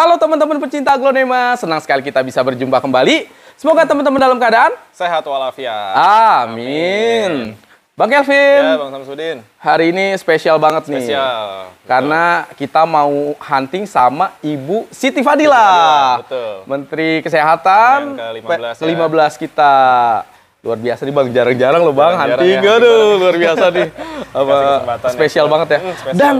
Halo teman-teman pecinta aglonema, senang sekali kita bisa berjumpa kembali. Semoga teman-teman dalam keadaan Sehat walafiat. Amin. Bang Kelvin, Ya, Bang Samsudin. hari ini spesial banget nih. Spesial. Karena kita mau hunting sama Ibu Siti Fadila. Betul. Menteri Kesehatan Yang ke-15 ya. ke-15 kita. Luar biasa nih Bang, jarang-jarang loh Bang Jarang-jarang hunting. ya, Aduh, luar biasa nih. Apa ya. spesial banget ya. Hmm, spesial. Dan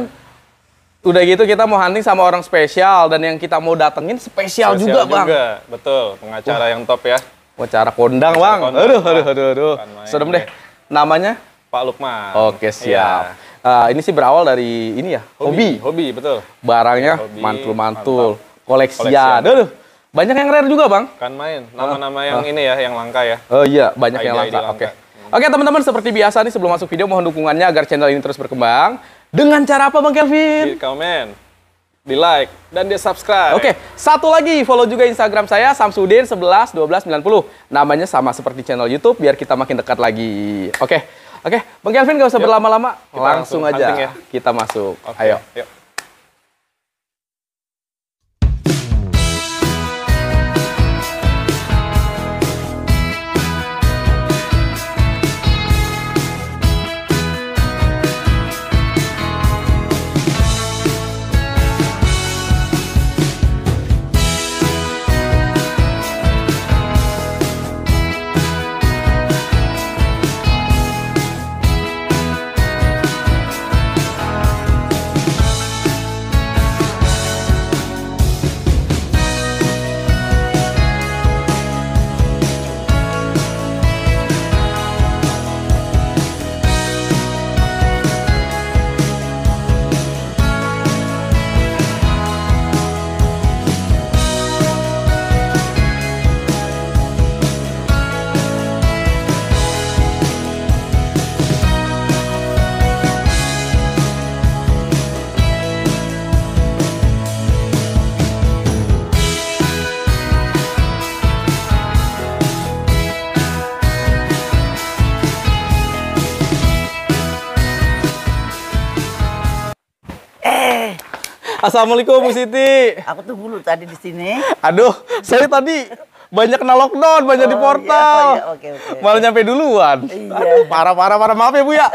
udah gitu kita mau hunting sama orang spesial dan yang kita mau datengin spesial, juga, Bang. Betul, pengacara yang top ya. Wacara kondang, Wacara Bang. kondang, aduh, aduh, aduh, aduh. Serem deh. Namanya? Pak Lukman. Oke, siap. Iya. Ah, ini sih berawal dari ini ya, hobi. Hobi, betul. Barangnya Hobi, mantul-mantul, koleksian. Aduh, banyak yang rare juga, Bang. Kan main. Nama-nama yang ini ya, yang langka ya. Oh iya, banyak yang Ide-ide langka. Oke. langka. Oke, teman-teman, seperti biasa nih sebelum masuk video mohon dukungannya agar channel ini terus berkembang. Dengan cara apa, Bang Kelvin? Di komen, di like, dan di subscribe. Oke, satu lagi follow juga Instagram saya Samsudin 11 12 90. Namanya sama seperti channel YouTube biar kita makin dekat lagi. Oke. Oke, Bang Kelvin gak usah berlama-lama, langsung, langsung aja ya. kita masuk. Oke, Ayo. Yuk. Assalamualaikum Bu Siti. aku tuh dulu tadi di sini. Aduh, saya tadi banyak kena lockdown, banyak di Oh, portal. iya, iya, oke, oke. Malah nyampe duluan. Iya. Aduh, parah parah parah maaf ya Bu ya.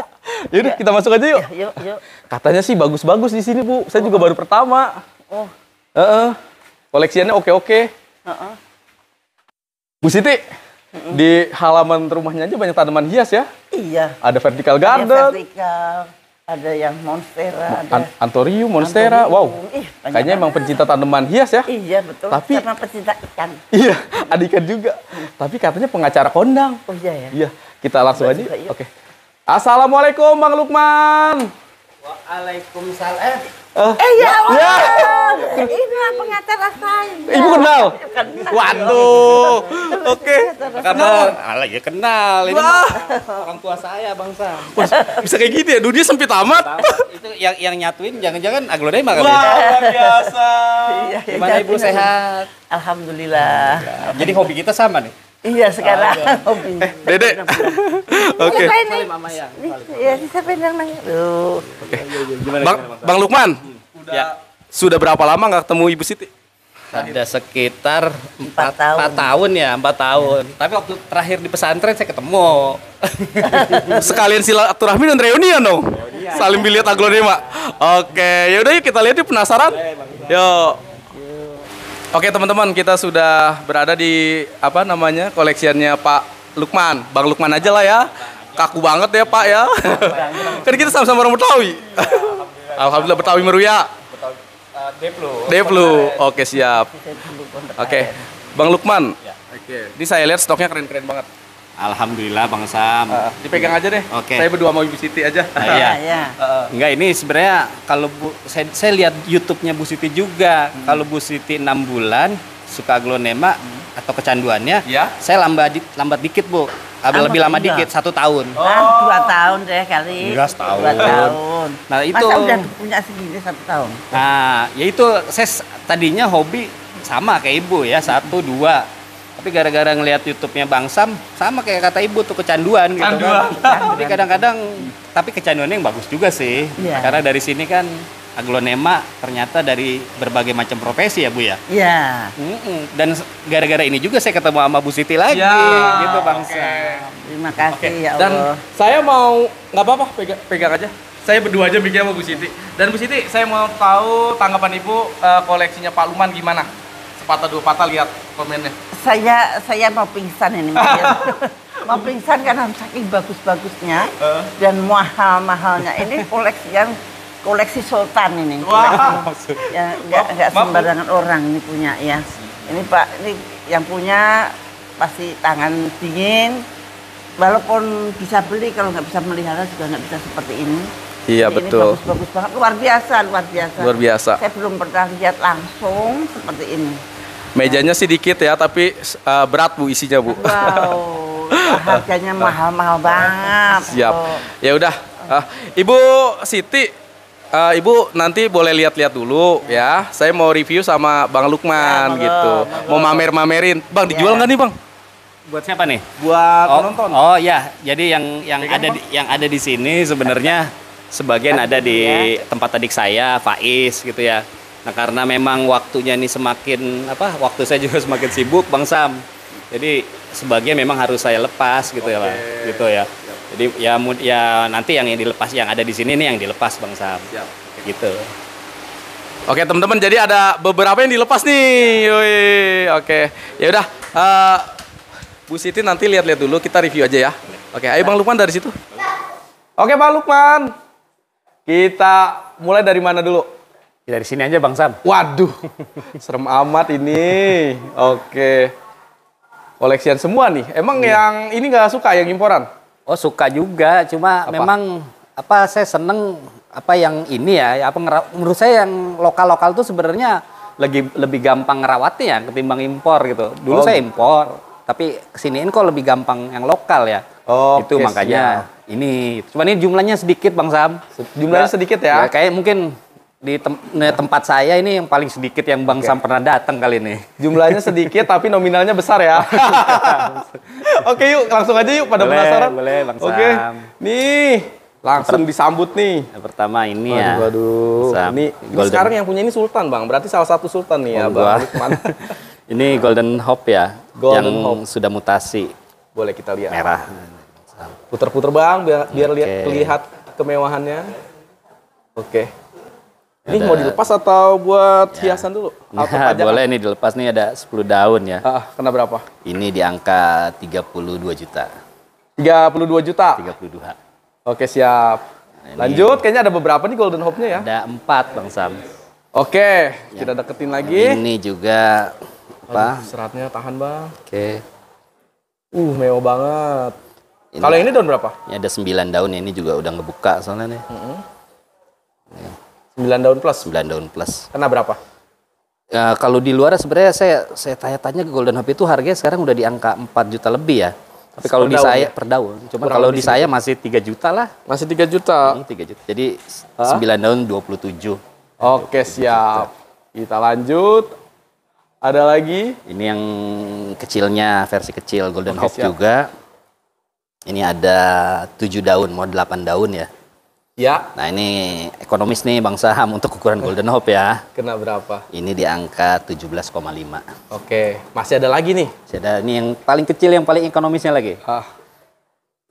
Yaudah, kita masuk aja yuk. Yuk, yuk. Katanya sih bagus-bagus di sini, Bu. Saya juga baru pertama. Oh, Heeh. Koleksiannya oke-oke. heeh. Bu Siti, di halaman rumahnya aja banyak tanaman hias ya. Iya. Ada vertical Ada garden, vertikal, ada yang monstera, ada an- antorium, monstera. Wow. Ih, Kayaknya emang pencinta tanaman hias ya. Iya, betul. Tapi- Karena pecinta ikan. Iya, ada ikan juga. Tapi katanya pengacara kondang. Oh iya ya. Iya, kita langsung aja. juga, yuk. Oke. Assalamualaikum Bang Lukman. Waalaikumsalam. Eh, Eh ya, Allah. Ya. Ini lah pengacara saya. Ibu kenal? Waduh. Oke. kenal. Alah ya kenal. Ini mah orang tua saya, Bang Sam. Wah, bisa kayak gitu ya? Dunia sempit amat. Itu yang yang nyatuin jangan-jangan aglonema kali. Wah, ya? luar biasa. Iya, iya, Gimana iya, Ibu sehat? Alhamdulillah. Jadi hobi kita sama nih. Iya sekarang hobi. Dede. Oke. Siapa ini? Salim Mama ya. Iya, siapa yang nanya? Tuh. Gimana Bang, gimana, Bang Lukman, Ya. sudah berapa lama nggak ketemu Ibu Siti? Ada sekitar Empat 4 tahun. tahun. tahun ya, 4 tahun. Tapi waktu terakhir di pesantren saya ketemu. Sekalian silaturahmi dan reunian dong. Saling biliat aglonema. Oke, yaudah yuk kita lihat yuk penasaran. Yuk. Oke teman-teman, kita sudah berada di apa namanya koleksiannya Pak Lukman. Bang Lukman aja lah ya. Kaku banget ya Pak ya. kan kita sama-sama orang Betawi. Alhamdulillah Betawi Meruya. Deplo. Deplu. Oke siap. Oke, Bang Lukman. Oke, ini saya lihat stoknya keren-keren banget. Alhamdulillah Bang Sam. Ah, dipegang aja deh. Oke. Saya berdua mau Ibu Siti aja. Nah, iya. Iya. Enggak ini sebenarnya kalau Bu, saya, saya lihat YouTube-nya Bu Siti juga. Kalau Bu Siti 6 bulan suka aglonema atau kecanduannya, Ya. saya lambat di- lambat dikit Bu. Lebih, lebih lama dikit satu tahun. Ah, dua tahun deh kali. Enggak, setahun. Dua tahun. Nah, itu- Masa udah punya segini satu tahun? Nah, ya itu saya tadinya hobi sama kayak ibu ya satu dua. Tapi gara-gara ngelihat YouTube-nya Bang Sam, sama kayak kata ibu tuh kecanduan gitu Kecanduan. kan. Tapi kadang-kadang tapi kecanduannya yang bagus juga sih. Iya. Karena dari sini kan aglonema ternyata dari berbagai macam profesi ya Bu ya. Iya. Dan gara-gara ini juga saya ketemu sama Bu Siti lagi Ya, gitu Bang oke. Sam. Terima kasih ya Dan Allah. saya mau nggak apa-apa pegang, pegang aja. Saya berdua aja bikin sama Bu Siti. Dan Bu Siti, saya mau tahu tanggapan Ibu eh, koleksinya Pak Luman gimana? Sepatah dua patah lihat komennya. Saya saya mau pingsan ini. Mau pingsan karena saking bagus-bagusnya Eh. dan mahal-mahalnya. Ini koleksi yang koleksi sultan ini. Wah. Koleksi yang nggak sembarangan orang ini punya ya. Ini Pak, ini yang punya pasti tangan dingin. Walaupun bisa beli, kalau nggak bisa melihara juga nggak bisa seperti ini. Iya, Jadi betul. Ini bagus-bagus banget, luar biasa, luar biasa. Luar biasa. Saya belum pernah lihat langsung seperti ini. Mejanya sih dikit ya, tapi eh, berat Bu isinya Bu. Wow, harganya mahal-mahal banget. Siap. Oh. Ya udah. Ah, Ibu Siti, eh, Ibu nanti boleh lihat-lihat dulu ya. Saya mau review sama Bang Lukman Ya, gitu. Mau mamer-mamerin. Bang, dijual Ya. nggak nih Bang? Buat siapa nih? Buat oh, penonton. Oh ya, jadi yang yang Pegang, ada Bang. di, yang ada di sini sebenarnya sebagian ada di tempat adik saya, Faiz gitu ya. Nah, karena memang waktunya ini semakin apa? Waktu saya juga semakin sibuk, Bang Sam. Jadi sebagian memang harus saya lepas gitu ya, Bang. Gitu ya. Jadi ya ya nanti yang yang dilepas yang ada di sini nih yang dilepas Bang Sam. Siap. Gitu. Oke teman-teman, jadi ada beberapa yang dilepas nih. Yoi. Oke, ya udah. eh, Bu Siti nanti lihat-lihat dulu, kita review aja ya. Oke, ayo Bang Lukman dari situ. Oke Bang Lukman, kita mulai dari mana dulu? Dari sini aja Bang Sam. Waduh, serem amat ini. Oke, koleksian semua nih. Emang yang ini nggak suka yang imporan? Oh suka juga, cuma Apa? memang apa saya seneng apa yang ini ya, apa menurut saya yang lokal-lokal tuh sebenarnya lagi lebih gampang ngerawatnya ya ketimbang impor gitu. Dulu Oh. saya impor, tapi kesiniin kok lebih gampang yang lokal ya. Oke, Itu makanya ini. Cuma ini jumlahnya sedikit Bang Sam. Jumlahnya sedikit ya? kayak mungkin di tem- tempat saya ini yang paling sedikit yang Bang Sam pernah datang kali ini. Jumlahnya sedikit tapi nominalnya besar ya. Oke yuk langsung aja yuk pada Boleh, penasaran. boleh, Bang Oke. Sam. Nih langsung disambut nih. Yang pertama ini ya. Waduh, waduh. Sam. Ini, ini sekarang yang punya ini Sultan bang. Berarti salah satu Sultan nih ya Oh, bang. gua. Lukman. Ini Golden Hope ya, Golden yang Hope. sudah mutasi Boleh kita lihat. merah. Puter-puter bang biar biar lihat Oke. lihat kemewahannya. Oke. Ini Ada- mau dilepas atau buat hiasan dulu? Atau Ya, boleh nih dilepas nih ada 10 daun ya. Ah, kena berapa? Ini di angka 32 juta. 32 juta. 32. Oke siap. Lanjut, kayaknya ada beberapa nih Golden Hope-nya ya. Ada 4 Bang Sam. Oke, kita deketin lagi. Ini juga apa? Aduh, seratnya tahan bang. Oke. Uh, mewah banget. Ini, Kalau ini daun berapa? ini ada 9 daun ya. Ini juga udah ngebuka soalnya nih. 9 daun plus. 9 daun plus. Kena berapa? Ya, kalau di luar sebenarnya saya saya tanya-tanya ke Golden Hope itu harganya sekarang udah di angka 4 juta lebih ya. Tapi kalau di saya ya? per daun. Cuma kalau di saya masih 3 juta lah. Masih 3 juta. Ini 3 juta. Jadi 9 daun 27. Oke, siap. Kita lanjut. Ada lagi? Ini yang kecilnya versi kecil Golden Oke, Hope siap. juga. Ini ada 7 daun, mau 8 daun ya. Ya. Nah ini ekonomis nih Bang Saham untuk ukuran Golden Hope ya. Kena berapa? Ini di angka 17,5. Oke, masih ada lagi nih. Masih Ada ini yang paling kecil yang paling ekonomisnya lagi. Ah,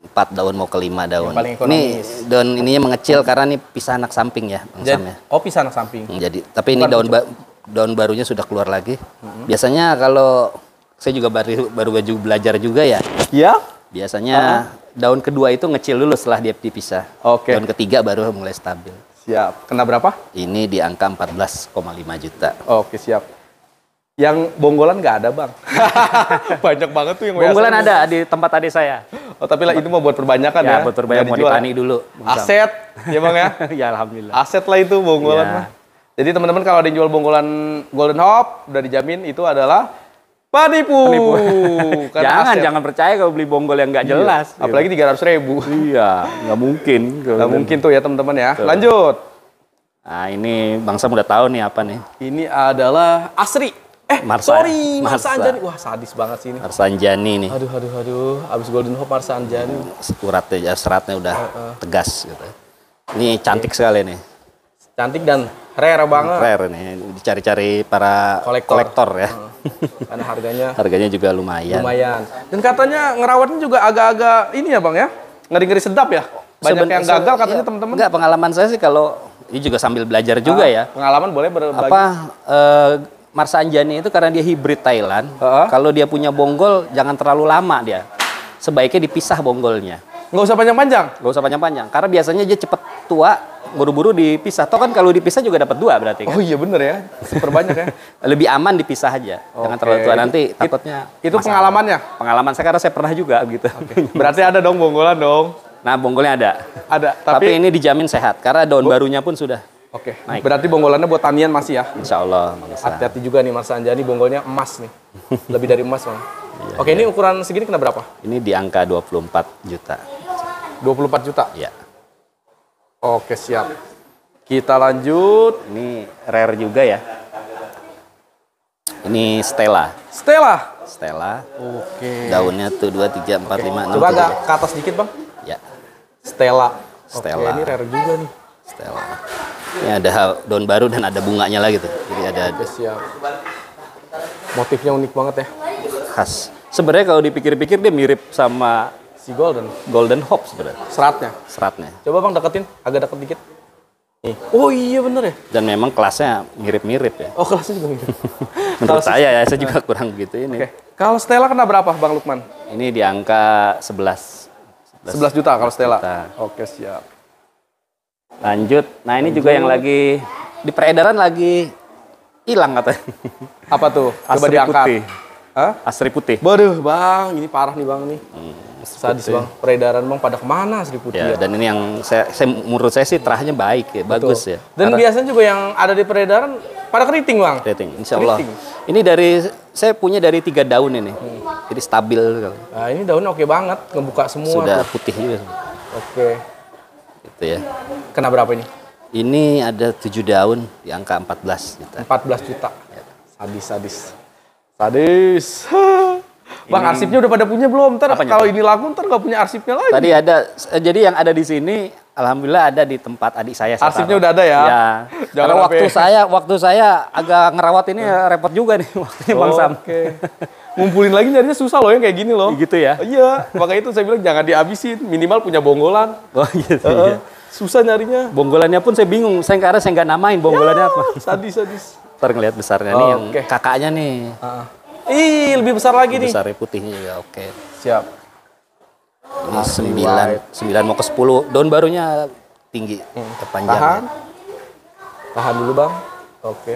4 daun mau ke 5 daun. paling Ini ekonomis. daun ininya mengecil karena ini pisah anak samping ya Bang Sam jadi, ya. oh pisah anak samping. Hmm, Jadi tapi ini Bukan daun ba- daun barunya sudah keluar lagi. Biasanya kalau saya juga baru baru baju belajar juga ya. Ya? Biasanya daun kedua itu ngecil dulu setelah dia dipisah. Oke. Daun ketiga baru mulai stabil. Siap. Kena berapa? Ini di angka 14,5 juta. Oke, siap. Yang bonggolan nggak ada, Bang. Banyak banget tuh yang Bonggolan ada di tempat adik saya. Oh, tapi lah itu mau buat perbanyakan ya. Ya, betul banyak Nggak mau dijual. dipani dulu. Aset, ya Bang ya? ya alhamdulillah. Aset lah itu bonggolan Ya. mah. Jadi teman-teman kalau ada yang jual bonggolan Golden Hope udah dijamin itu adalah penipu. Penipu. Jangan jangan percaya kalau beli bonggol yang nggak Iya. jelas. gitu. Apalagi tiga ratus ribu. iya, nggak mungkin. Nggak mungkin tuh ya teman-teman ya. Lanjut. Nah ini Bang Sam udah tahu nih apa nih. Ini adalah Asri. Eh, Marsa. sorry, Marsa Marsa. Anjani. Wah, sadis banget sih ini. Arsanjani nih. Aduh, aduh, aduh. Abis Golden Hope Marsa Anjani. Uratnya, ya, seratnya udah tegas gitu. Ini cantik sekali nih. Cantik dan rare banget. Rare nih, dicari-cari para Kolektor. kolektor, ya. Karena harganya Harganya juga lumayan. lumayan. Dan katanya ngerawatnya juga agak-agak ini ya bang ya, ngeri-ngeri sedap ya. Banyak Seben- yang gagal katanya iya. teman-teman. Enggak, pengalaman saya sih kalau ini juga sambil belajar juga Ah, ya. Pengalaman boleh berbagi. Apa eh, Marsa Anjani itu karena dia hybrid Thailand. Heeh. Kalau dia punya bonggol jangan terlalu lama dia. Sebaiknya dipisah bonggolnya. Nggak usah panjang-panjang. Gak usah panjang-panjang. Karena biasanya dia cepet tua, buru-buru dipisah. Toh kan kalau dipisah juga dapat dua berarti kan. Oh iya bener ya, super banyak ya. Lebih aman dipisah aja. Jangan Oke. terlalu tua nanti It- takutnya. Itu masalah. pengalamannya. Pengalaman saya karena saya pernah juga gitu. Berarti ada dong bonggolan dong. nah, bonggolnya ada. Ada, Tapi, tapi, ini dijamin sehat karena daun barunya pun sudah. oke. naik. Berarti bonggolannya buat tanian masih ya. Insya Allah. Hati-hati juga nih Mas Anjani bongolnya emas nih. Lebih dari emas, Bang. Iya, Oke, ini ukuran segini kena berapa? Ini di angka 24 juta. 24 juta. Ya. Oke, siap. Kita lanjut. Ini rare juga ya. Ini Stella. Stella. Stella. Oke. Daunnya tuh 2 3 4 5 6 Coba agak ke atas dikit, Bang. Ya, Stella. Stella. Oke, ini rare juga nih. Stella. Ini ada daun baru dan ada bunganya lagi tuh. Jadi ada Oke, siap. Motifnya unik banget ya. khas. Sebenarnya kalau dipikir-pikir dia mirip sama Si golden. Golden Hop sebenarnya Seratnya. seratnya. Coba Bang deketin, agak deket dikit. Nih. Oh iya bener ya. Dan memang kelasnya mirip-mirip ya. Oh kelasnya juga mirip. Menurut Kalau- saya ya, saya juga kurang begitu ini. Oke. Kalau Stella kena berapa Bang Lukman? Ini di angka 11. 11 juta kalau Stella. juta. Oke, siap. Lanjut. Nah, ini juga yang lagi di peredaran lagi hilang katanya. Apa tuh? Coba Asri diangkat. putih. Hah? Asri putih. Waduh, Bang, ini parah nih Bang nih. Sadis. Bang. Peredaran Bang pada ke mana Sri Putih Ya, ya? dan ini yang saya, saya menurut saya sih terahnya baik ya, bagus ya. Dan Karena- biasanya juga yang ada di peredaran pada keriting Bang. rating, insya Allah. Keriting. Ini dari saya punya dari tiga daun ini, jadi stabil. Nah, ini daunnya oke banget, ngebuka semua. Sudah tuh. putih juga, Oke. gitu ya. Kena berapa ini? Ini ada tujuh daun di angka 14 juta. 14 juta. Sadis, sadis. Sadis. Bang, arsipnya udah pada punya belum? Ntar Apanya kalau ini laku ntar nggak punya arsipnya lagi. Tadi ada, eh, jadi yang ada di sini, alhamdulillah ada di tempat adik saya. Arsipnya udah ada ya? Ya. Jangan Karena waktu saya, waktu saya agak ngerawat ini ya repot juga nih waktunya Bang Sam. Oke. Ngumpulin lagi nyarinya susah loh yang kayak gini loh. Gitu ya? Iya, makanya itu saya bilang jangan dihabisin, minimal punya bonggolan. Oh gitu. Heeh. ya. Susah nyarinya. Bonggolannya pun saya bingung, saya karena saya nggak namain bonggolannya apa. Sadis, sadis. Ntar ngeliat besarnya nih yang Oke. kakaknya nih. Ah. Ih, lebih besar lagi nih. Besarnya putihnya juga oke. Siap. Ini sembilan, sembilan mau ke sepuluh. Daun barunya tinggi, panjang. Tahan. Tahan dulu, Bang. Oke.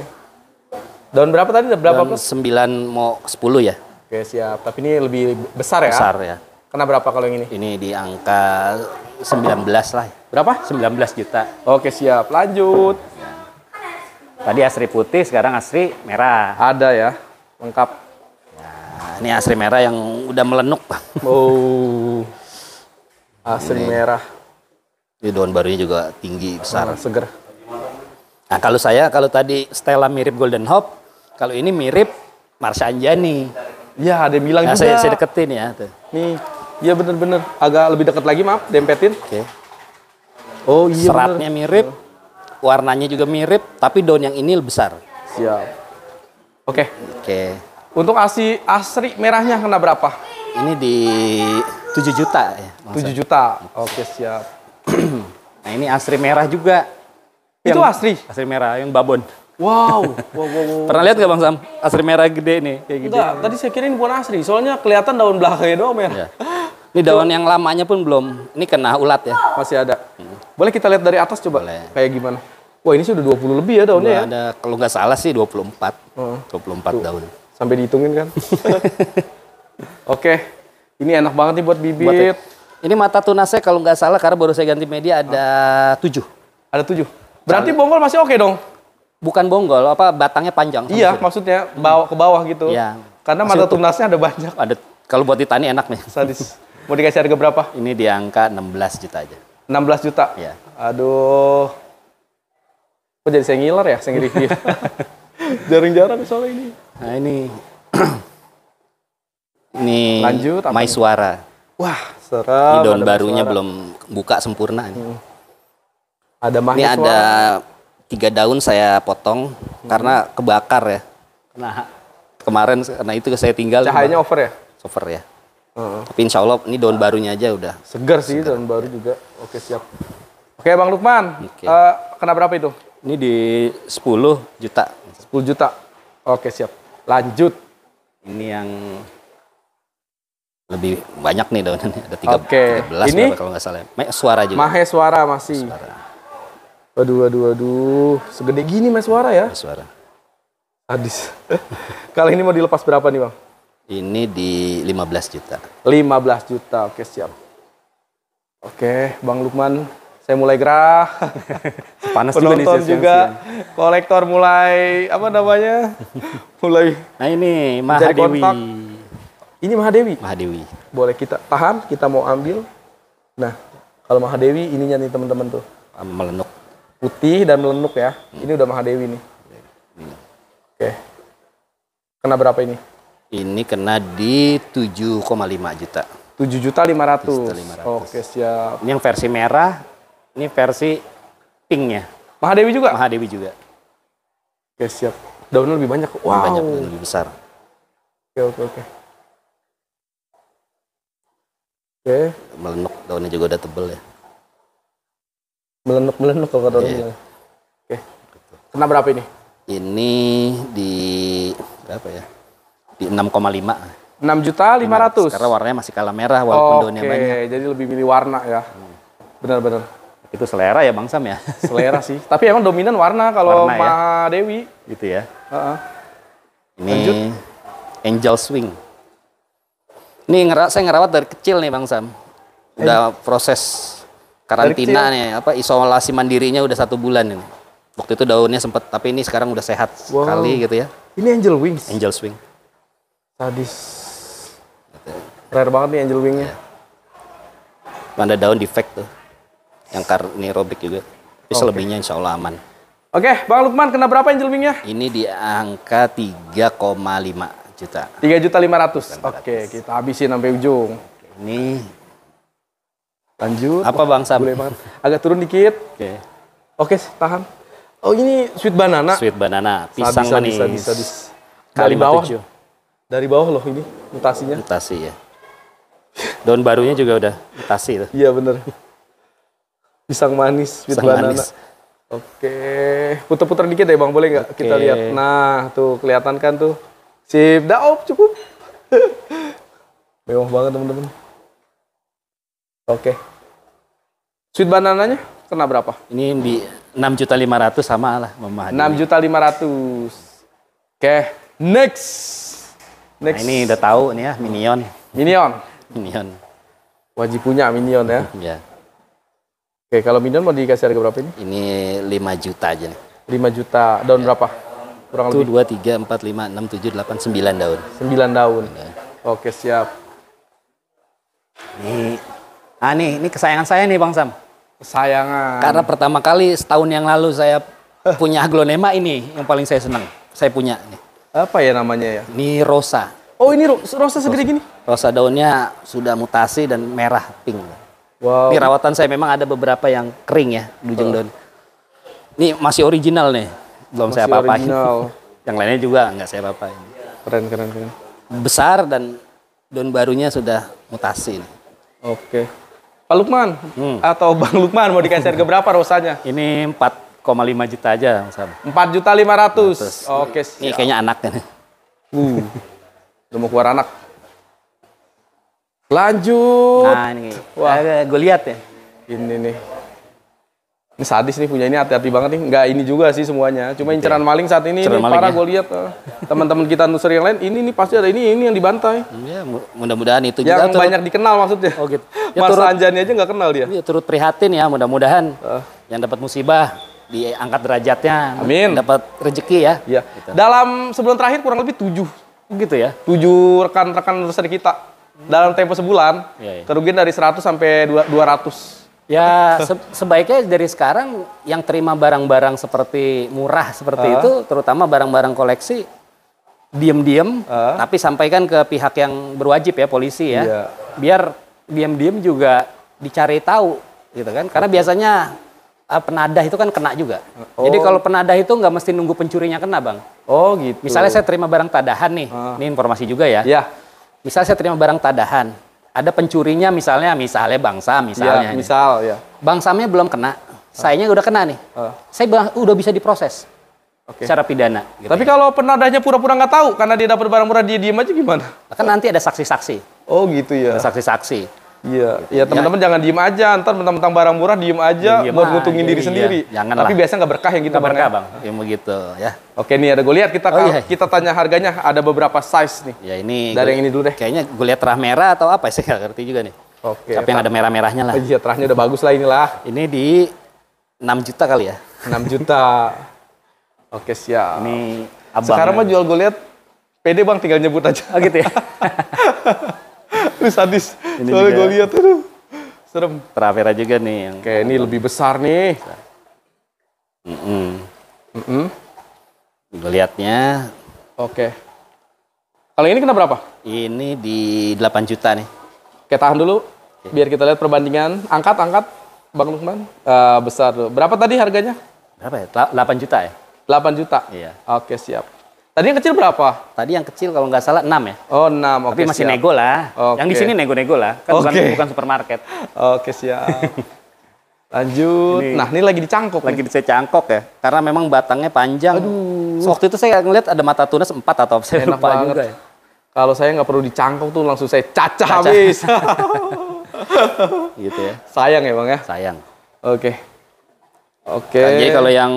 Daun berapa tadi? Berapa Daun plus? sembilan mau ke sepuluh ya, Oke, siap. Tapi ini lebih besar ya? besar ya. Kena berapa kalau yang ini? Ini di angka 19 lah, Berapa? 19 juta. Oke, siap. Lanjut. Tadi asri putih, sekarang asri merah. Ada ya. Lengkap. Nah, ini asri merah yang udah melenuk. Oh. Asli merah. Ini daun barunya juga tinggi, besar. Besar. Seger. Nah, kalau saya, kalau tadi Stella mirip Golden Hop, kalau ini mirip Marsha Anjani. Ya, ada yang bilang Nah, juga. saya, saya deketin ya. Tuh. Nih. Iya bener-bener. Agak lebih dekat lagi, maaf. Dempetin. Oke. Oh iya Seratnya mirip, warnanya juga mirip, tapi daun yang ini lebih besar. Siap. Oke. Oke. Untuk asi asri merahnya kena berapa? Ini di 7 juta ya. 7 juta. Oke, siap. Nah, ini asri merah juga. Itu Yang- asri. Asri merah yang babon. Wow. wow, wow, wow. Pernah lihat nggak Bang Sam? Asri merah gede nih, kayak gede. Enggak, tadi saya kira ini bukan asri. Soalnya kelihatan daun belakangnya doang merah. Ya. Ini daun yang lamanya pun belum. Ini kena ulat ya. Masih ada. Boleh kita lihat dari atas coba? Boleh. Kayak gimana? Wah, ini sudah 20 lebih ya daunnya ya. Ada kalau nggak salah sih 24. Oh. 24 daun. Sampai dihitungin kan? Oke. Ini enak banget nih buat bibit. Buat- Ini mata tunasnya kalau nggak salah karena baru saya ganti media ada 7. Ada tujuh. Berarti bonggol masih oke dong? Bukan bonggol, apa batangnya panjang. Iya, maksudnya bawa ke bawah gitu. Iya. Karena Masih mata utuh. tunasnya ada banyak. Ada kalau buat ditani enak nih. Sadis. Mau dikasih harga berapa? Ini di angka 16 juta aja. 16 juta. Iya. Aduh. Kok jadi saya ngiler ya, saya nge-review. Jarang-jarang soalnya ini. Nah, ini ini Lanjut, apa Mai nih? Suara. Wah, Ini serem. daun ada barunya suara. belum buka sempurna ini. Ada Ini ada tiga daun saya potong karena kebakar ya. Nah kemarin karena itu saya tinggal Cahayanya over ya? sofer ya. Tapi insya Allah ini daun barunya aja udah. Segar sih dan baru juga. Oke siap. Oke Bang Lukman, Oke. eh, kena berapa itu? Ini di 10 juta. 10 juta. Oke siap. Lanjut. Ini yang lebih banyak nih daunnya. Ada tiga, Oke. 13 Ini? kalau nggak salah. Me- Suara juga. Maheswara masih. Waduh, waduh, waduh. Segede gini Maheswara ya? Suara. Hadis. Kali ini mau dilepas berapa nih Bang? Ini di 15 juta. 15 juta. Oke siap. Oke Bang Lukman, saya mulai gerah. Panas juga nih Penonton juga, kolektor mulai apa namanya? mulai Nah ini Mahadewi. kontak. ini Mahadewi. Mahadewi. Boleh kita tahan, kita mau ambil. Nah, kalau Mahadewi ininya nih teman-teman tuh. Melenuk. Putih dan melenuk ya. Ini udah Mahadewi nih. Oke. Kena berapa ini? Ini kena di 7,5 juta. 7 juta 500. 7.500. Oke, siap. Ini yang versi merah, ini versi pinknya. Mahadewi juga? Mahadewi juga. Oke, siap. Daunnya lebih banyak. Lebih Wow. banyak dan lebih besar. Oke, oke, oke. Oke, Melenuk, daunnya juga udah tebel ya. melenuk-melenuk kalau kata Iya. bilang. Oke. Kena berapa ini? Ini di berapa ya? Di 6,5. 6 juta 500. Karena warnanya masih kalah merah walaupun Oke, daunnya banyak. Hmm. jadi lebih milih warna ya. Benar-benar. Itu selera ya Bang Sam ya. Selera sih. Tapi emang dominan warna kalau Warna ya. Mahadewi. gitu ya. Heeh. Ini Angel Swing. Ini ngera saya ngerawat dari kecil nih Bang Sam. Udah proses karantina nih, apa isolasi mandirinya udah satu bulan ini. Waktu itu daunnya sempet, tapi ini sekarang udah sehat Wow. sekali gitu ya. Ini Angel Wings. Angel Swing. Sadis. Rare banget nih Angel Wingnya. Ada daun defect tuh. Yang karni robek juga. Tapi selebihnya insya Allah aman. Oke, Bang Lukman kena berapa Angel Wingnya? Ini di angka 3,5 juta. 3 juta 500. Oke, kita habisin sampai ujung. Ini Lanjut. apa Bang Sam? Boleh banget. Agak turun dikit. Oke. Oke, tahan. Oh, ini sweet banana. Sweet banana, pisang Sadis, manis. sadis, sadis, Dari bawah. tujuh. Dari bawah loh ini mutasinya. Mutasi ya. Daun barunya juga udah mutasi tuh. Iya bener. Pisang manis, sweet Pisang banana. manis. Oke, puter-puter dikit ya bang, boleh nggak kita lihat? Nah, tuh kelihatan kan tuh. Sip, dah op cukup. Mewah banget teman-teman. Oke. Sweet banananya kena berapa? Ini di 6 juta 500 sama lah Mama Hadi. 6 juta 500. Oke, next. Nah, Next. ini udah tahu nih ya Minion. Minion. Minion. Wajib punya Minion ya. Ya. Oke, kalau Minion mau dikasih harga berapa ini? Ini 5 juta aja nih. 5 juta. Daun berapa? Kurang Itu lebih 2 3 4 5 6 7 8 9 daun. 9 daun. Oke, siap. Ini Ah nih, ini kesayangan saya nih Bang Sam. Kesayangan. Karena pertama kali setahun yang lalu saya punya aglonema ini yang paling saya senang. Saya punya nih. apa ya namanya ya? Ini rosa. Oh, ini ro- rosa segede gini. Rosa daunnya sudah mutasi dan merah pink. Wow. Ini rawatan saya memang ada beberapa yang kering ya di ujung daun. Ini masih original nih, belum saya Masih apa-apain. original. yang lainnya juga nggak saya apa-apain. Keren, keren, keren. Besar dan daun barunya sudah mutasi. nih. Oke. Pak Lukman Hmm. atau Bang Lukman mau dikasih harga berapa rosanya? Ini 4,5 juta aja. 4 juta 500. Oke, Ini kayaknya anaknya nih. Uh, udah mau keluar anak. Lanjut. Nah ini, Wah. gue lihat ya. Ini nih. Ini sadis nih punya ini hati-hati banget nih. Enggak ini juga sih semuanya. Cuma inceran maling saat ini maling parah ya. gue lihat. eh. Teman-teman kita nusur yang lain, ini nih pasti ada ini ini yang dibantai. Ya, mu- mudah-mudahan itu juga Yang turut- banyak dikenal maksudnya. Oh gitu. Ya, Mas turut- Anjani aja nggak kenal dia. ya, turut prihatin ya, mudah-mudahan Eh. yang dapat musibah diangkat derajatnya, Amin. dapat rezeki ya. Iya. Dalam sebulan terakhir kurang lebih tujuh Gitu ya. tujuh rekan-rekan nursery kita dalam tempo sebulan Iya, iya. kerugian dari 100 sampai 200. Ya se- sebaiknya dari sekarang yang terima barang-barang seperti murah seperti Ah. itu, terutama barang-barang koleksi, diem-diem, Ah. tapi sampaikan ke pihak yang berwajib ya polisi ya, Iya. biar diem-diem juga dicari tahu, gitu kan? Karena biasanya ah, penadah itu kan kena juga. Oh. Jadi kalau penadah itu nggak mesti nunggu pencurinya kena, Bang. Oh gitu. Misalnya saya terima barang tadahan nih, Ah. ini informasi juga ya. Ya. Misalnya saya terima barang tadahan, ada pencurinya misalnya misalnya bangsa Ya, misalnya. nih. misal ya. Bang Samnya belum kena, sayanya udah kena nih. Ah. Saya bilang, udah bisa diproses Oke. secara pidana. gitu Tapi ya. kalau penadahnya pura-pura nggak tahu karena dia dapat barang murah dia diem aja gimana? kan nanti ada saksi-saksi, Oh gitu ya. ada saksi-saksi. Iya, ya teman-teman jangan diem aja, ntar mentang-mentang barang murah diem aja, Diem buat aja, nguntungin diri iya. sendiri. Janganlah. Tapi biasa nggak berkah yang gitu Kita berkah Bang, ya? bang, yang begitu ya. Oke nih ada gue lihat kita Oh, iya. kita tanya harganya ada beberapa size nih. Ya ini. Dari gua- yang ini dulu deh. Kayaknya gue lihat terah merah atau apa saya nggak ngerti juga nih. Oke. Tapi yang ada merah-merahnya lah. Oh, iya, terahnya udah bagus lah inilah. Ini di 6 juta kali ya. 6 juta. Oke siap. Ini abang. Sekarang mah jual gue lihat pede bang tinggal nyebut aja. Oh gitu ya. Lu sadis. Ini Soalnya gue lihat aduh. Serem. terah merah juga nih yang. Oke ini lebih besar nih. Mm-mm. Mm-mm. Gue lihatnya Oke. Kalau ini kena berapa? ini di 8 juta nih. Oke tahan dulu. Biar kita lihat perbandingan. Angkat, angkat. Bang Lukman. Eh, besar dulu. Berapa tadi harganya? Berapa ya? Tela- 8 juta ya? 8 juta. Iya. Oke siap. Tadi yang kecil berapa? Tadi yang kecil kalau nggak salah 6 ya. Oh 6. Oke Tapi masih siap. nego lah. Oke. Yang di sini nego-nego lah. Kan bukan, Oke. bukan supermarket. Oke siap. Lanjut. Ini- nah ini lagi dicangkok. Lagi nih. saya cangkok ya. Karena memang batangnya panjang. Aduh. Waktu itu saya ngeliat ada mata tunas 4 atau apa, saya Enak lupa banget. juga ya. Kalau saya nggak perlu dicangkok tuh langsung saya cacah, Cacah. habis. Gitu ya. Sayang ya bang ya. Sayang. Oke. Oke. Kan Jadi kalau yang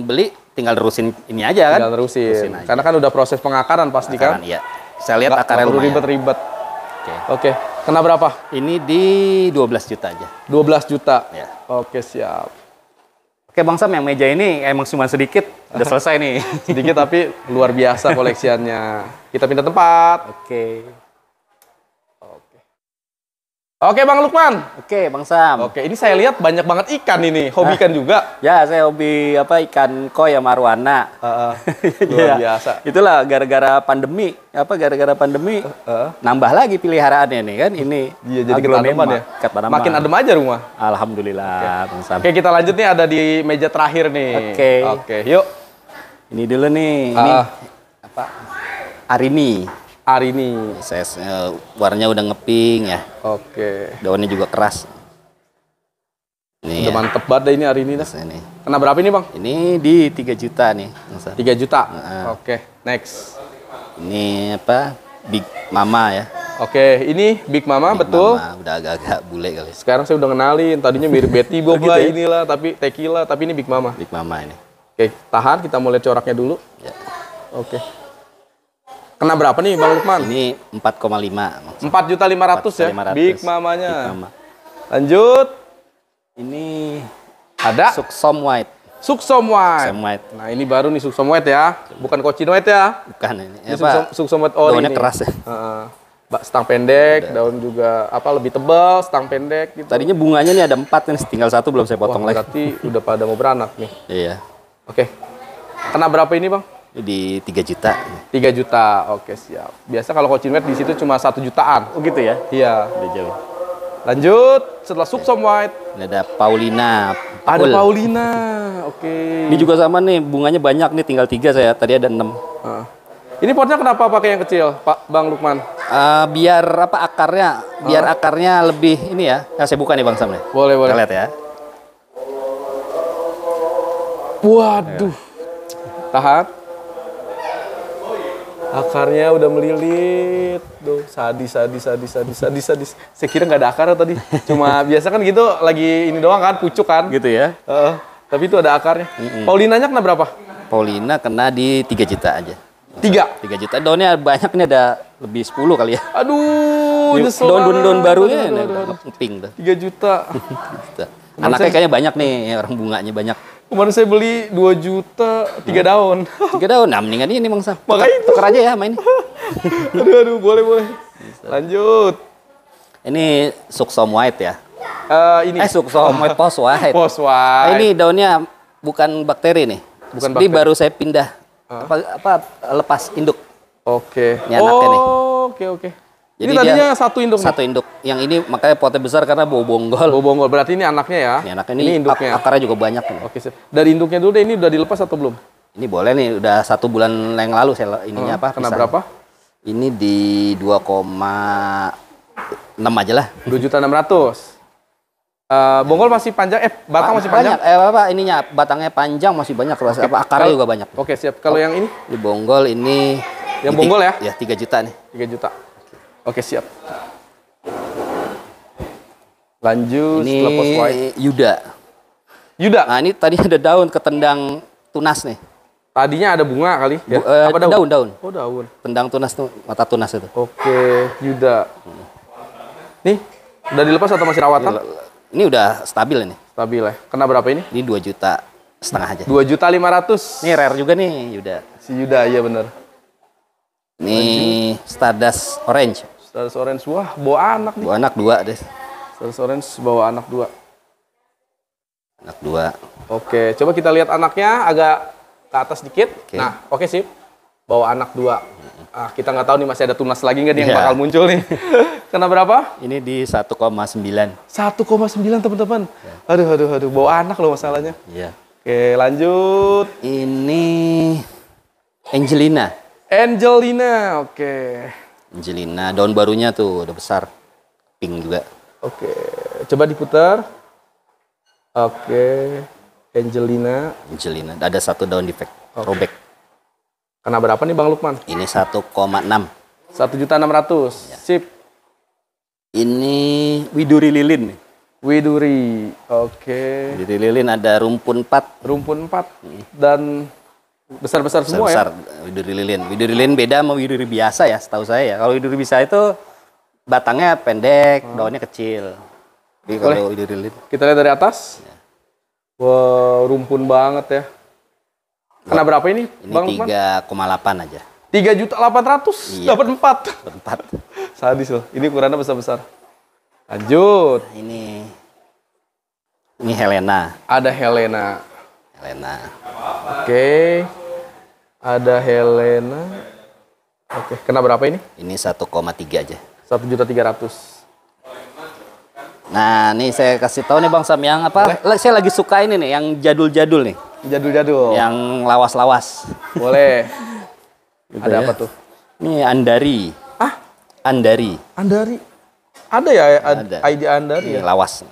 beli tinggal terusin ini aja kan. Tinggal terusin. Terusin aja. Karena kan udah proses pengakaran pasti Akaran, kan. iya. Saya lihat Nggak- akarnya lumayan. ribet-ribet. Oke. Oke. Kena berapa? Ini di 12 juta aja. 12 juta. Ya. Oke siap. Oke Bang Sam, yang meja ini emang cuma sedikit, udah selesai nih. Sedikit tapi luar biasa koleksiannya. Kita pindah tempat. Oke. Oke Bang Lukman. Oke Bang Sam. Oke, ini saya lihat banyak banget ikan ini. Hobi ikan juga. Ya, saya hobi apa ikan koi sama arwana. Heeh. luar Iya. biasa. Itulah gara-gara pandemi, apa gara-gara pandemi Heeh. nambah lagi peliharaannya nih kan ini. Iya, jadi ketanaman ya. ketanaman. Makin adem aja rumah. Alhamdulillah, Bang Sam. Oke, kita lanjut nih ada di meja terakhir nih. Oke. Oke, yuk. Ini dulu nih, ini Ah. apa? Arini. Hari ini. Saya eh, warnanya udah ngeping ya. Oke. Daunnya juga keras. Ini Udah ya. mantep banget deh ini hari ini dah. Ini. Kena berapa ini, Bang? Ini di 3 juta nih. 3 juta. Heeh. Oke, next. Ini apa? Big Mama ya. Oke, ini Big Mama Big betul. Mama, udah agak-agak bule kali. Sekarang saya udah kenalin, tadinya mirip Betty Bob gitu lah ya? inilah, tapi tequila, tapi ini Big Mama. Big Mama ini. Oke, tahan kita mau lihat coraknya dulu. Ya. Oke. Kena berapa nih Bang Lukman? Ini 4,5. Bang Sam. 4 juta 500 ya. 4.500. Big mamanya. Big Mama. Lanjut. Ini Ada Suksom White. Suksom White. Suksom White. Nah, ini baru nih Suksom White ya. Bukan Cochin White ya. Bukan ini. Ini? Suksom, Suksom White ori Daunnya ini. keras ya. Ba- stang pendek, daun juga apa lebih tebal, stang pendek gitu. Tadinya bunganya nih ada empat nih, tinggal satu belum saya Wah, potong lagi. berarti udah pada mau beranak nih. Iya. Oke. Kena berapa ini, Bang? Di 3 juta. 3 juta. Oke, siap. Biasa kalau Cochin White di situ cuma satu jutaan. Oh gitu ya? Iya. Udah jauh. Lanjut, setelah Suksom White, Ini ada Paulina. ada Pul. Paulina. Oke. Ini juga sama nih, bunganya banyak nih, tinggal tiga saya. Tadi ada enam. Ah. Ini potnya kenapa pakai yang kecil, Pak Bang Lukman? Eh, biar apa akarnya, biar akarnya lebih ini ya. Nah, saya buka nih Bang Sam nih. Boleh, boleh. Kita lihat ya. Waduh. Tahan. Akarnya udah melilit. Duh, sadis, sadis, sadis, sadis, sadis, sadis. Saya kira nggak ada akar tadi. Cuma biasa kan gitu, lagi ini doang kan, pucuk kan. Gitu ya. Heeh. tapi itu ada akarnya. Paulinanya kena berapa? Paulina kena di 3 juta aja. Tiga. 3 juta. Daunnya banyak nih ada lebih 10 kali ya. Aduh, barunya Aduh, ini aduh, aduh. udah pink tuh. Tiga juta. Anaknya kayaknya banyak nih, orang bunganya banyak. Kemarin saya beli 2 juta, tiga daun. Tiga daun, nah mendingan ini Bang Sam. Makanya itu. Tuker aja ya main. aduh, aduh, boleh, boleh. Lanjut. Ini Suksom White ya. Eh, ini. Eh Suksom White Post White. Post Nah, white. ini daunnya bukan bakteri nih. Bukan Ini bakteri. baru saya pindah apa, apa lepas induk. Oke. Ini anaknya nih. Oh, oke, oke. Ini Jadi tadinya dia satu induk. Satu induk. Yang ini makanya potnya besar karena bau bonggol. Oh, bonggol. Berarti ini anaknya ya? Ini anaknya ini, induknya. ak- akarnya juga banyak. nih. Oke, sip. Dari induknya dulu deh, ini udah dilepas atau belum? Ini boleh nih, udah satu bulan yang lalu saya ininya Hmm, apa? Kena pisah. berapa? Ini di 2,6 aja lah. 2 juta 600. Eh, bonggol masih panjang, eh batang masih panjang? Banyak, eh apa ininya batangnya panjang masih banyak terus apa akarnya juga banyak. Oke, siap. Kalau yang ini Di bonggol ini Yang ini bonggol ya? Ya 3 juta nih. 3 juta. Oke, siap. Lanjut, Ini. Yuda. Yuda, Nah, ini tadi ada daun ketendang tunas nih. tadinya ada bunga kali ya? Bu- eh, Apa daun, daun. Oh, daun. Tendang tunas tuh, mata tunas itu. Oke, Yuda. Nih, udah dilepas atau masih rawatan? Ini udah stabil ini. Stabil ya. Kena berapa ini? Ini 2 juta setengah aja. 2 juta 500. Ini rare juga nih Yuda. Si Yuda, iya bener. Ini Stardust Orange. Stars Orange, wah bawa anak nih. Bu anak dua deh. Stars Orange bawa anak dua. Anak dua. Oke, coba kita lihat anaknya agak ke atas dikit. Oke. Nah, oke sip. Bawa anak dua. Ah, kita nggak tahu nih masih ada tunas lagi nggak nih yang Iya. bakal muncul nih. Kena berapa? Ini di 1,9. 1,9 teman-teman. Aduh, aduh, aduh. Bawa anak loh masalahnya. Iya. Oke, lanjut. Ini Angelina. Angelina, oke. Angelina, daun barunya tuh udah besar. Pink juga. Oke, coba diputar. Oke, Angelina. Angelina, ada satu daun defect. Robek. Kena berapa nih Bang Lukman? Ini 1,6. Satu juta enam ratus. Sip. Ini Widuri Lilin nih. Widuri. Oke. Widuri Lilin ada rumpun 4. Rumpun 4 dan besar-besar semua besar, ya. Widuri Lilin. Widuri Lilin beda sama Widuri biasa ya, setahu saya ya. Kalau Widuri biasa itu batangnya pendek, daunnya kecil. Tapi kalau Widuri Lilin Kita lihat dari atas. Wah, rumpun banget ya. Kena berapa ini, ini Bang Lukman? 3,8 aja. 3 juta 800 Iya. dapat 4. Empat. Sadis loh. Ini ukurannya besar-besar. Lanjut. Ini ini Helena. Ada Helena. Helena. Oke. Ada Helena. Oke, kena berapa ini? Ini 1,3 aja. 1 juta 300. Nah, nih saya kasih tahu nih Bang Sam yang apa? la- Saya lagi suka ini nih, yang jadul-jadul nih, Jadul-jadul. yang lawas-lawas. Boleh. Gitu Ada ya. apa tuh? Ini Andari. Ah, Andari. Andari. Ada ya ad- Ada. ID Andari Ini ya? lawas.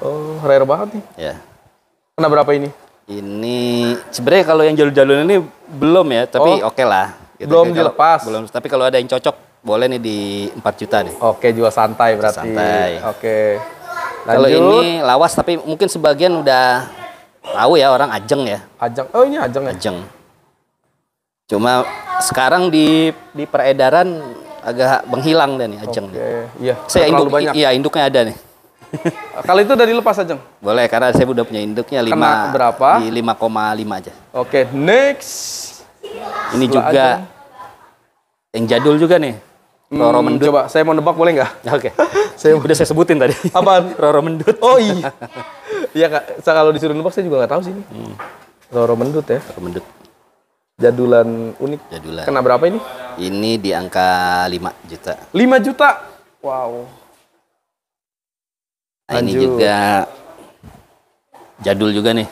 Oh, rare banget nih. Ya. Kena berapa ini? Ini sebenarnya kalau yang jalur-jalur ini belum ya, tapi Oh. oke lah. Belum Kalau- dilepas. Belum, tapi kalau ada yang cocok boleh nih di 4 juta deh. Oke, jual santai berarti. Santai. Oke. Kalau ini lawas tapi mungkin sebagian udah tahu ya orang ajeng ya, ajang. Oh, ini ajang ya? ajeng. Cuma sekarang di di peredaran agak menghilang deh nih ajeng. Oke, iya. Saya induk, banyak. iya induknya ada nih. Kalau itu udah dilepas ajang. Boleh karena saya udah punya induknya 5 Kena berapa? Di 5,5 aja. Oke, next. Ini Setelah juga ajeng. yang jadul juga nih. Roro Hmm, Mendut. Coba saya mau nebak boleh nggak? Oke. saya udah saya sebutin tadi. Apaan? Roro Mendut. Oh iya. Iya kak, kalau disuruh nebak saya juga nggak tahu sih ini. Hmm. Roro Mendut ya, Roro Mendut jadulan unik. jadulan. Kena berapa ini? Ini di angka 5 juta. 5 juta. Wow. Nah, ini Lanjut. juga jadul juga nih.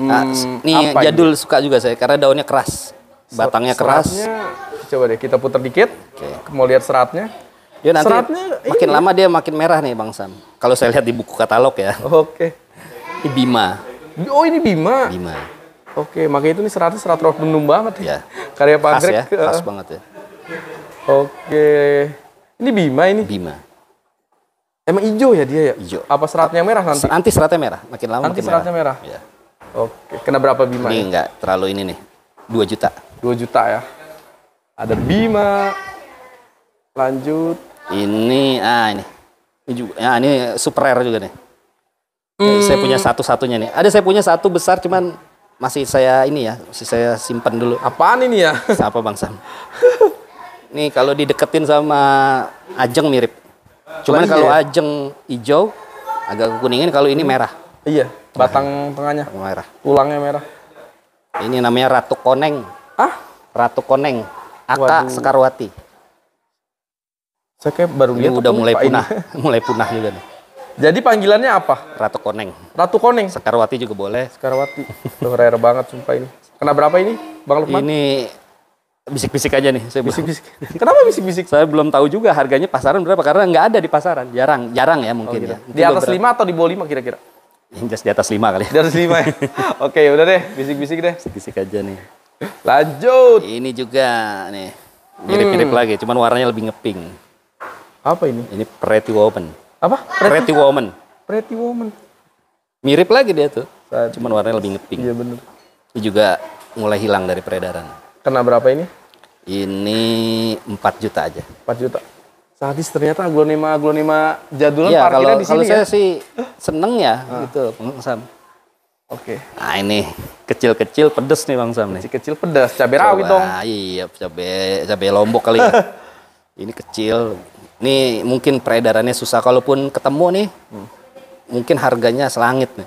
Ah, Hmm, s- nih jadul suka juga saya karena daunnya keras. Batangnya keras. Seratnya, coba deh kita putar dikit. Oke. Mau lihat seratnya. Dia nanti Seratnya makin ini. lama dia makin merah nih Bang Sam. Kalau saya lihat di buku katalog ya. Oke. Ini Bima. Oh ini Bima. Bima. Oke, makanya itu nih seratnya serat bendung banget ya. Ya. Karya Khas Pagrek. ya, eh, khas banget ya. Oke. Ini Bima ini. Bima. Emang hijau ya dia ya? Hijau. Apa seratnya merah nanti? Nanti seratnya merah, makin lama Nanti makin seratnya merah. Ya. Oke. Kena berapa Bima? Ini ya? enggak terlalu ini nih. 2 juta. 2 juta ya. Ada Bima. Lanjut. Ini ah ini. Ini juga ya ini super rare juga nih. Saya punya satu-satunya nih. Ada saya punya satu besar cuman masih saya ini ya, masih saya simpan dulu. Apaan ini ya? Apa Bang Sam? Nih kalau dideketin sama ajeng mirip. Cuman iya kalau ya? ajeng hijau agak kekuningan kalau ini merah. iya, batang tengahnya. Merah. Tulangnya merah. Ini namanya Ratu Koneng. Ah? Ratu Koneng. Aka Waduh. Sekarwati. Saya kayak baru Ini lihat. udah mulai lupa ini. punah, mulai punah juga nih. Jadi panggilannya apa? Ratu Koneng. Ratu Koneng. Sekarwati juga boleh. Sekarawati. Tuh rare banget sumpah ini. Kena berapa ini, Bang Lukman? Ini bisik-bisik aja nih. Saya belum- Bisik-bisik. Kenapa bisik-bisik? Saya belum tahu juga harganya pasaran berapa karena nggak ada di pasaran. Jarang, jarang ya mungkin ya. Di atas 5 atau di bawah 5 kira-kira? Jelas di atas 5 kali. Di atas 5 ya. Oke, udah deh, bisik-bisik deh. Bisik-bisik aja nih. Lanjut. Ini juga nih. Mirip-mirip Hmm. lagi, cuman warnanya lebih ngepink. Apa ini? Ini Pretty Woman. Apa? Pretty Woman. Pretty Woman. Mirip lagi dia tuh. Cuman warnanya lebih ngepink. Iya bener. Ini juga mulai hilang dari peredaran. Kena berapa ini? Ini 4 juta aja. 4 juta. Sadis ternyata aglonema aglonema jadulan Iya, kalau parkirnya di kalau sini saya ya. sih seneng ya gitu, Bang Sam. Oke. Nah, ini kecil-kecil pedes nih Bang Sam nih. Si kecil pedas, cabai rawit dong. Iya, cabe cabe lombok kali ya. ini kecil. Ini mungkin peredarannya susah kalaupun ketemu nih. Mungkin harganya selangit nih.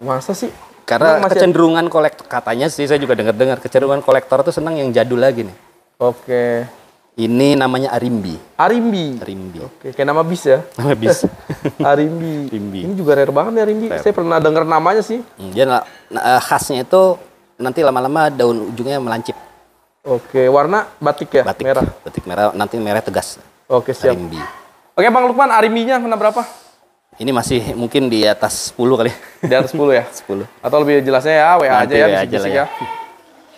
Masa sih? Karena kecenderungan kolektor katanya sih saya juga dengar-dengar kecenderungan kolektor tuh senang yang jadul lagi nih. Oke. Ini namanya Arimbi. Arimbi. Arimbi. Oke, kayak nama bis ya. Nama bis. Arimbi. Arimbi. Ini juga rare banget ya Arimbi. Saya pernah dengar namanya sih. Hmm, Dia na- na- eh, khasnya itu nanti lama-lama daun ujungnya melancip. Oke, warna batik ya? Batik Merah. Batik merah nanti merah tegas. Oke, siap. Arimbi. Oke, Bang Lukman, Arimbinya kena berapa? Ini masih mungkin di atas 10 kali. Di atas 10 ya? 10. Atau lebih jelasnya ya, WA aja Nanti ya, WA aja lah ya.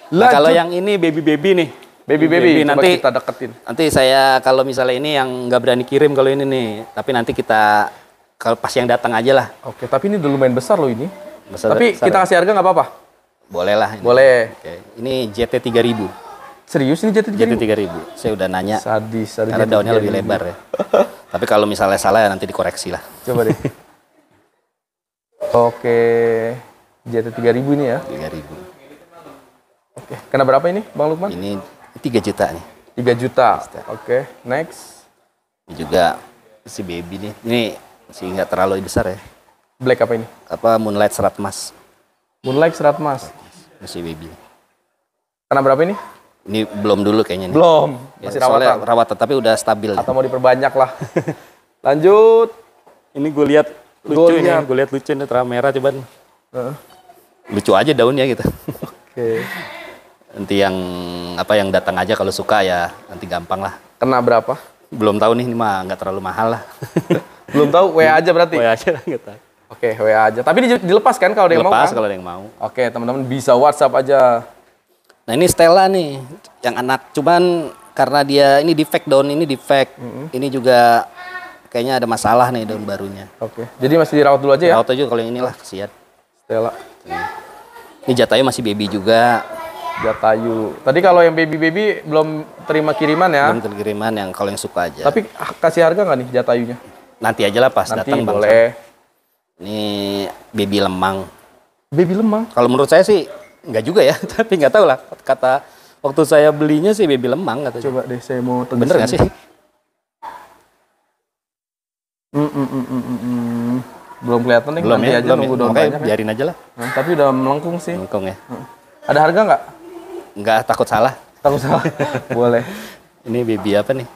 Nah, Lanjut. kalau yang ini baby-baby nih. Baby-baby, coba nanti kita deketin. nanti saya kalau misalnya ini yang nggak berani kirim kalau ini nih, tapi nanti kita kalau pas yang datang aja lah. Oke, tapi ini udah lumayan besar loh ini. Besar- tapi besar kita kasih harga nggak apa-apa? Boleh lah. Ini. Boleh. Oke. Ini JT 3000. Serius ini JT tiga 3000. Saya udah nanya Sadis, sadis. karena daunnya lebih 3.000. lebar ya. tapi kalau misalnya salah ya nanti dikoreksi lah. Coba deh. Oke, JT 3000 ini ya. 3000. Oke, kena berapa ini, Bang Lukman? Ini 3 juta nih. 3 juta. Oke, next. Ini juga si baby nih. Ini sih nggak terlalu besar ya. Black apa ini? Apa Moonlight serat emas. Moonlight serat mas. Ini si baby. Kena berapa ini? Ini belum dulu kayaknya nih. Belum, Ya, masih soalnya rawatan. rawatan tapi udah stabil. Atau mau diperbanyak lah. Lanjut. Ini gue lihat Gua lucu lihat. nih, gue lihat lucu nih terang merah coba. Heeh. Lucu aja daunnya gitu. Oke. Nanti yang apa yang datang aja kalau suka ya nanti gampang lah. Kena berapa? Belum tahu nih ini mah nggak terlalu mahal lah. Belum tahu, WA aja berarti. Ya aja nggak tahu. Oke, WA aja. Tapi di- dilepas kan kalau ada yang mau Lepas kan? kalau ada yang mau. Oke, teman-teman bisa WhatsApp aja. Nah ini Stella nih, yang anak. Cuman karena dia ini defect daun ini defect. Ini juga kayaknya ada masalah nih daun barunya. Oke. Jadi masih dirawat dulu aja ya? Tahu aja kalau yang inilah kesian. Stella. Ini jatayu masih baby juga. Jatayu. Tadi kalau yang baby-baby belum terima kiriman ya. Belum kiriman yang kalau yang suka aja. Tapi ah, kasih harga nggak nih Jatayunya? nanti aja lah pas Nanti datang Bang. boleh. Ini baby lemang. Baby lemang. Kalau menurut saya sih nggak juga ya, tapi nggak tahu lah. Kata waktu saya belinya sih baby lemang katanya. Coba deh saya mau tegesin. Bener nggak sih? Mm, mm, mm, mm, mm. Belum kelihatan nih. Belum nanti ya, aja belum ya. nunggu daun Makanya banyak ya. biarin aja lah. Nah, tapi udah melengkung sih. Lengkong ya. Ada harga nggak? Nggak takut salah. Takut salah. Boleh. Ini baby apa nih?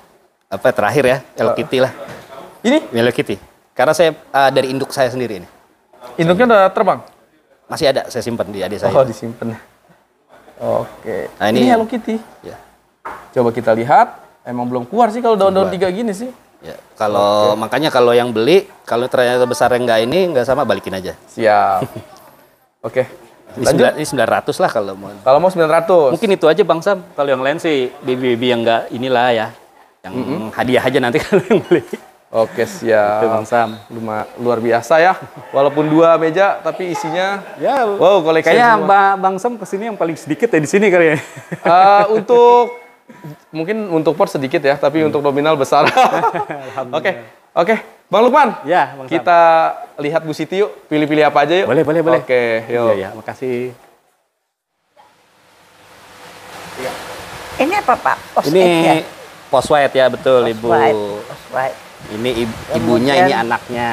Apa terakhir ya? Hello Kitty lah. Ini Hello Kitty. Karena saya ah, dari induk saya sendiri ini. induknya udah terbang? Masih ada saya simpan di adik saya. Oh, disimpan. Oke. Nah, ini, ini- Hello Kitty. Ya. Coba kita lihat. Emang belum keluar sih kalau daun-daun tiga gini sih. Ya, kalau makanya kalau yang beli, kalau ternyata besar yang enggak ini enggak sama balikin aja. Siap. Oke. Ini, Lanjut. sembilan- ini 900 lah kalau mau. Kalau mau 900. Mungkin itu aja Bang Sam. Kalau yang lain sih baby-baby yang enggak inilah ya. Yang hadiah aja nanti kalau yang beli. Oke, Itu Bang siap. Sam. Luma, luar biasa ya. Walaupun dua meja, tapi isinya Ya, wow koleksi kayaknya semua. Mbak Bang Sam ke sini yang paling sedikit ya di sini kali ya. Eh, untuk mungkin untuk pot sedikit ya, tapi untuk nominal besar. Oke, oke, Bang Lukman. Ya, Bang Sam. Kita lihat Bu Siti yuk, pilih-pilih apa aja yuk. Boleh, boleh, boleh. Oke, Iya, yuk. ya, makasih. Ini apa Pak? Post Ini ya? post white ya, betul Ibu. White, post white. Ini ib- ibunya, ini Kemudian- anaknya.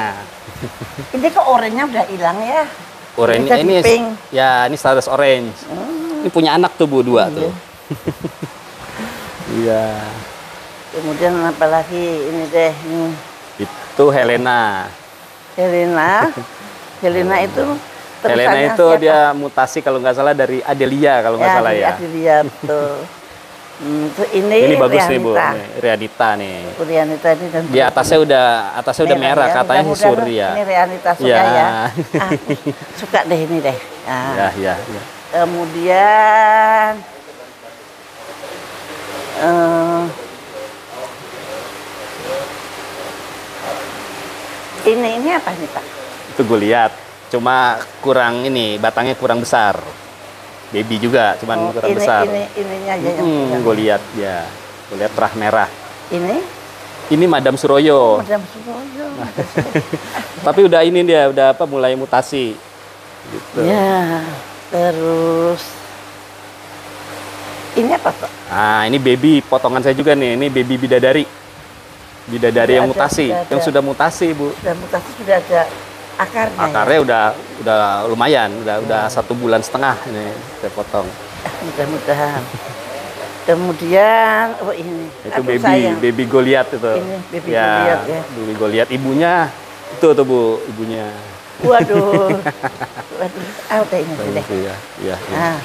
Ini kok oranye udah hilang ya? Orange jadi ini, pink. ya ini status orange. Ini punya anak tuh Bu dua tuh. Iya. Kemudian apa lagi? Ini deh, ini Itu Helena. Helena. Helena itu Helena itu siapa? dia mutasi kalau nggak salah dari Adelia kalau nggak ya, salah ya. Adelia, betul. Hmm, tuh ini, Ini bagus nih Bu, Rianita. nih, Rianita nih. Rianita ini dan Di atasnya udah atasnya udah merah, ya. katanya si Mudah-mudahan Surya. Ini Rianita suka Ya. ya. Ah, suka deh ini deh. Nah, Ya, ya, ya. Kemudian eh, ini ini apa nih Pak? Itu gue lihat. Cuma kurang ini, batangnya kurang besar. Baby juga, cuman Oh, kurang ini, besar. Ini ininya aja yang Hmm, gue lihat ya. Gue lihat terah merah. ini Ini Madam Suroyo. Madam Suroyo. Tapi udah ini dia, udah apa mulai mutasi. Gitu. Ya, terus ini apa Pak? Nah, ini baby potongan saya juga nih. Ini baby bidadari. Bidadari Sudah yang ada, mutasi, sudah ada. yang sudah mutasi, Bu. Sudah mutasi sudah ada akarnya. ya? Akarnya udah udah lumayan, udah udah satu bulan setengah ini saya potong. Mudah-mudahan. Kemudian, oh ini. Itu Aduh, baby, sayang. baby Goliath itu. Ini baby Goliath, ya. Baby Goliath ibunya itu tuh Bu, ibunya. Waduh. Waduh. Ah, ini ya, iya. iya. Nah,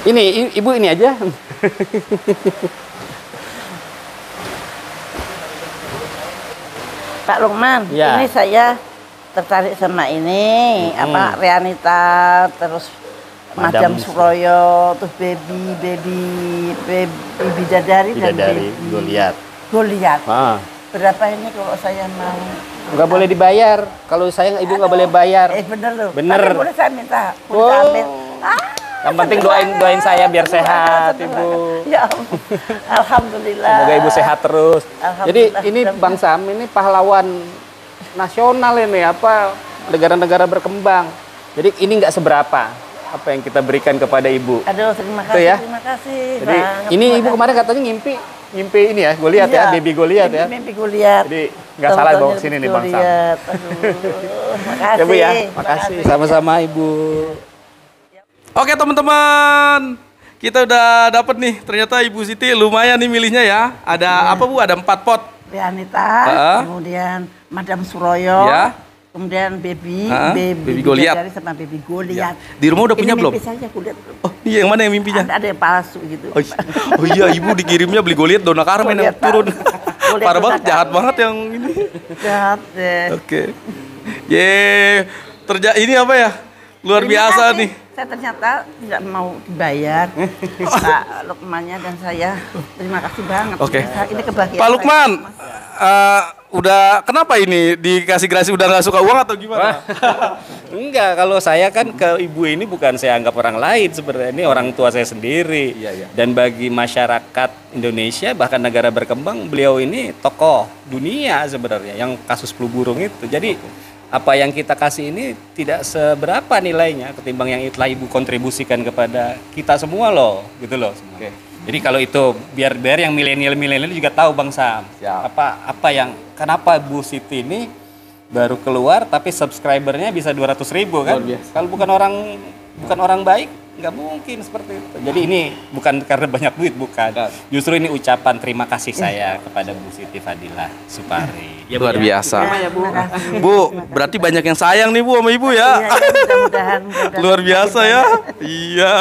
Ini ibu ini aja. Pak Lukman, Ya. ini saya tertarik sama ini, Hmm. apa Rianita, terus Madam Madam Suroyo, terus baby, baby, baby bidadari, dan Bidadari baby Goliath. Goliath. Ah, Berapa ini kalau saya mau? nggak boleh dibayar. Kalau saya ibu nggak boleh bayar. Eh bener loh. Bener. Tapi boleh saya minta. Boleh Oh. ambil. Ah, Yang penting doain doain saya biar sehat, ibu. Ya. Alhamdulillah. Semoga ibu sehat terus. Jadi ini. Bang Sam ini pahlawan nasional ini apa negara-negara berkembang. Jadi ini nggak seberapa apa yang kita berikan kepada ibu. Aduh, terima Itu kasih, ya. terima kasih. Jadi banget, ini ibu kemarin katanya ngimpi ngimpi ini ya, gue lihat ya, Iya, baby gue lihat ya. Mimpi, mimpi gue lihat. Jadi nggak salah bawa ke sini nih Bang Sam. Aduh, makasih. Ya Bu ya, terima makasih. kasih. Sama-sama ibu. Oke teman-teman, kita udah dapet nih. Ternyata Ibu Siti lumayan nih milihnya ya. Ada apa Bu? Ada empat pot. Rianita, Heeh. kemudian Madam Suroyo, Ya. kemudian baby, Heeh, baby, baby. Bidadari sama baby Goliath. Di rumah udah punya Ini belum? saya, aku lihat. Oh iya, yang mana yang mimpinya? Ada, ada yang palsu gitu. Oh, iya. oh iya, Ibu dikirimnya beli Goliath Dona Carmen yang turun. Parah banget, jahat Carmen. banget yang ini. Jahat deh. Oke. Ye, terja ini apa ya? Luar Terima biasa kasih. nih. Saya ternyata tidak mau dibayar Pak Lukmannya dan saya. Terima kasih banget. Oke. Ini kebahagiaan. Pak. Lukman, eh, udah kenapa ini dikasih grasi udah nggak suka uang atau gimana? Enggak, kalau saya kan ke ibu ini bukan saya anggap orang lain sebenarnya ini orang tua saya sendiri. Iya, iya. Dan bagi masyarakat Indonesia bahkan negara berkembang, beliau ini tokoh dunia sebenarnya yang kasus flu burung itu. Jadi apa yang kita kasih ini tidak seberapa nilainya ketimbang yang telah ibu kontribusikan kepada kita semua loh, gitu loh. Oke. Jadi kalau itu biar biar yang milenial-milenial juga tahu Bang Sam. Siap. Apa apa yang kenapa Bu Siti ini baru keluar tapi subscribernya bisa 200 ribu kan? Kalau bukan orang bukan orang baik nggak mungkin seperti itu. Jadi ini bukan karena banyak duit bukan. Justru ini ucapan terima kasih saya kepada Bu Siti Fadilah Supari. Ya, Bu, Luar ya. biasa. Ya, terima kasih. Bu, berarti banyak yang sayang nih Bu sama Ibu Iya, ya. iya, mudah-mudahan. mudah-mudahan. Luar biasa ya. Iya.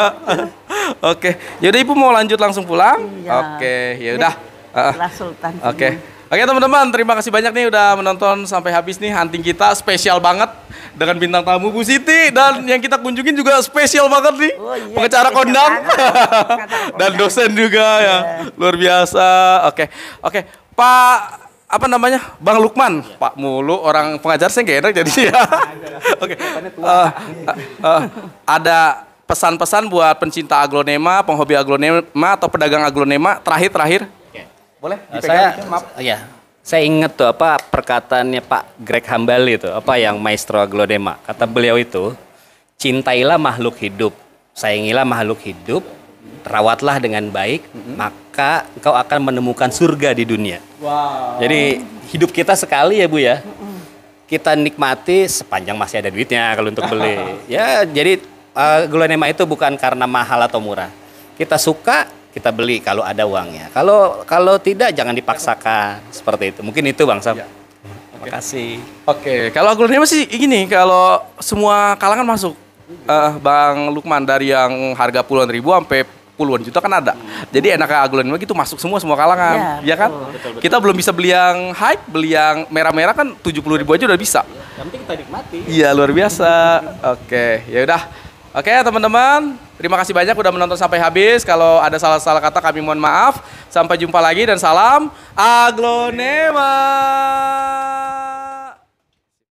Oke, yaudah Ibu mau lanjut langsung pulang? Iya. Oke, ya udah. Ah, ah. Lah Sultan. Oke. Oke teman-teman, terima kasih banyak nih udah menonton sampai habis nih hunting kita spesial banget dengan bintang tamu Bu Siti dan yang kita kunjungin juga spesial banget nih. Oh iya, pengacara kondang dan dosen juga ya. Luar biasa. Oke. Oke, Pak apa namanya? Bang Lukman. Pak Mulu orang pengajar saya nggak enak jadi ya. Oke. Eh, eh, ada pesan-pesan buat pencinta aglonema, penghobi aglonema atau pedagang aglonema terakhir-terakhir? Boleh Nah, dipegang? saya Maaf. ya saya ingat tuh apa perkataannya Pak Greg Hambali itu apa yang maestro aglonema kata beliau itu cintailah makhluk hidup sayangilah makhluk hidup rawatlah dengan baik maka engkau akan menemukan surga di dunia jadi hidup kita sekali ya Bu ya kita nikmati sepanjang masih ada duitnya kalau untuk beli. ya, jadi uh, itu bukan karena mahal atau murah. Kita suka kita beli kalau ada uangnya. Kalau kalau tidak jangan dipaksakan seperti itu. Mungkin itu Bang Sam. Ya. Terima kasih. Oke, kalau aglonema sih gini, kalau semua kalangan masuk, eh, Bang Lukman dari yang harga puluhan ribu sampai puluhan juta kan ada. Jadi enaknya aglonema gitu masuk semua semua kalangan, Ya, ya kan? Kita belum bisa beli yang hype, beli yang merah-merah kan 70 ribu aja udah bisa. Yang penting kita nikmati. Iya luar biasa. Oke, ya udah. Oke teman-teman, terima kasih banyak udah menonton sampai habis. Kalau ada salah-salah kata kami mohon maaf. Sampai jumpa lagi dan salam aglonema.